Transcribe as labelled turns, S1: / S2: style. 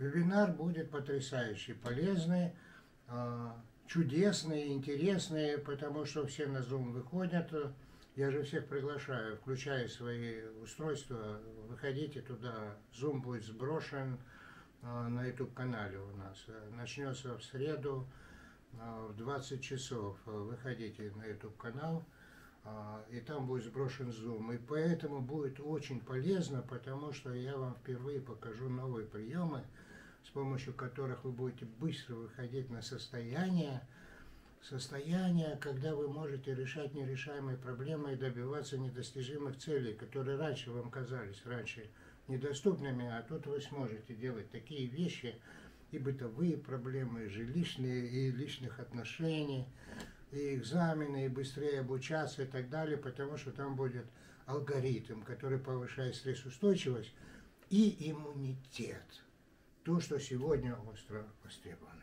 S1: Вебинар будет потрясающий, полезный, а, чудесный, интересный, потому что все на Zoom выходят. Я же всех приглашаю, включая свои устройства, выходите туда. Zoom будет сброшен а, на YouTube-канале у нас. Начнется в среду а, в 20 часов. Выходите на YouTube-канал, и там будет сброшен Zoom. И поэтому будет очень полезно, потому что я вам впервые покажу новые приемы, с помощью которых вы будете быстро выходить на состояние, состояние, когда вы можете решать нерешаемые проблемы и добиваться недостижимых целей, которые раньше вам казались раньше недоступными, а тут вы сможете делать такие вещи, и бытовые проблемы, и жилищные, и личных отношений, и экзамены, и быстрее обучаться и так далее, потому что там будет алгоритм, который повышает стрессоустойчивость и иммунитет. То, что сегодня остро востребовано.